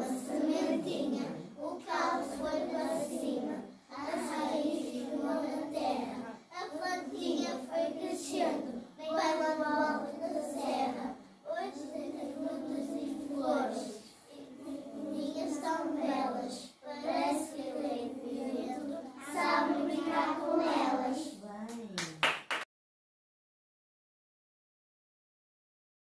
the sun.